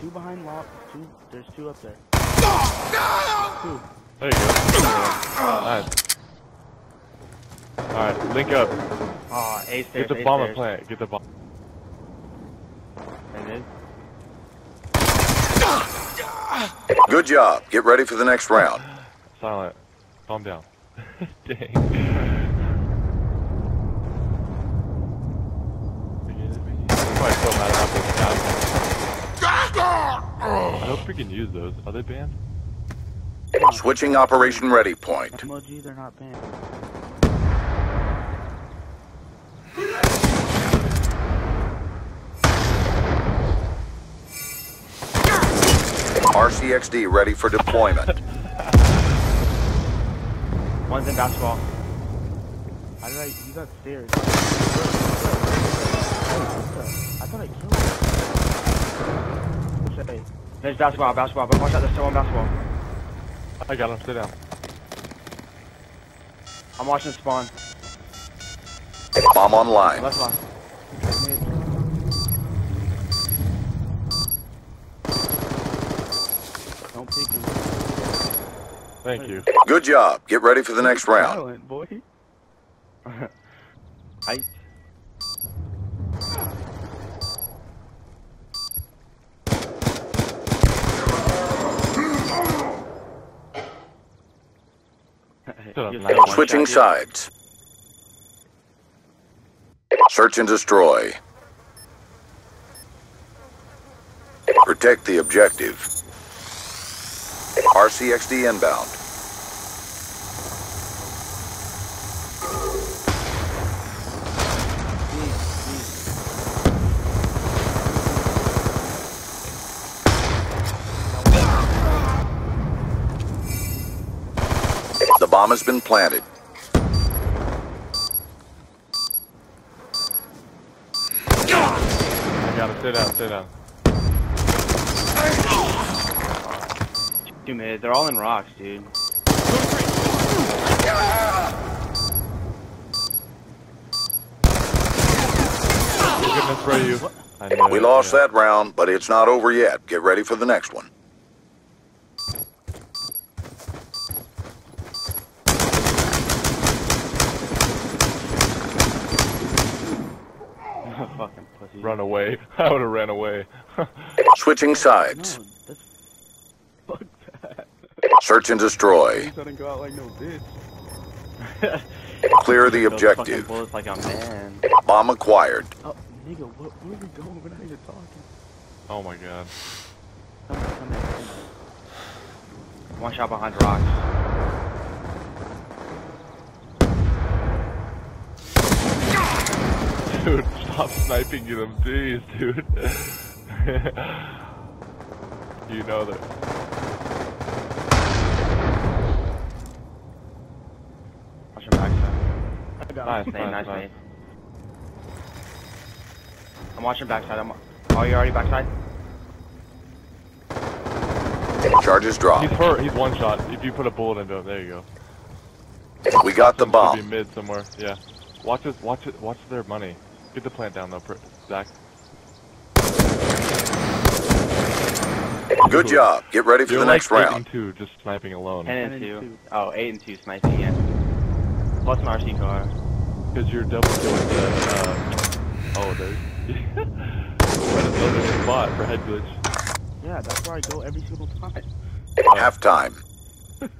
two behind lock. Two. There's two up there. Two. There you go. Nice. Alright, link up. Oh, A stairs, Get the A bomb stairs. plant. Get the bomb. There it is. Good job. Get ready for the next round. Silent. Calm down. Dang. I hope we can use those. Are they banned? Switching operation ready point. Emoji, they're not banned. RCXD ready for deployment. One's in basketball. How did I? You got stairs. I thought I killed him. Say, There's basketball, basketball, but watch out, there's still one basketball. I got him. Sit down. I'm watching spawn. Bomb online. Left line. Don't pick him. Thank you. Good job. Get ready for the next round. Silent, boy. I. Shut up, You're man. still one Switching sides. Search and destroy. Protect the objective. RCXD inbound. Bomb has been planted. I got him. Sit down. Sit down. Two mid, they're all in rocks, dude. We're gonna spray you. I knew We it, lost that round, but it's not over yet. Get ready for the next one. Fucking pussy. Run away. I would have ran away. Switching sides. that's. Fuck that. Search and destroy. He's gonna go out like no bitch. Clear the objective. bullets like a man. Bomb acquired. Oh, nigga, what, where are we going? We're not even talking. oh my god. Come on, come on, come on. One shot behind rocks. Dude, stop sniping you them, please, dude. you know that. Watch him backside. I got Nice, him. Nate, nice nice, nade. I'm watching backside. I'm. Oh, you already backside? Charges drop. He's dropped. hurt. He's one shot. If you put a bullet into him, there you go. We got the Should be bomb. mid somewhere. Yeah. Watch it. Watch it. Watch their money. Get the plant down though, Pr- Zach. Good job. Get ready for You're the like next eight round. and two, just sniping alone. Ten and and two. two. Oh, eight and two sniping, yeah. Plus an RC car. Because you're double killing the. Uh, oh, there. Minnesota's spot for head glitch. Yeah, that's where I go every single time. Halftime.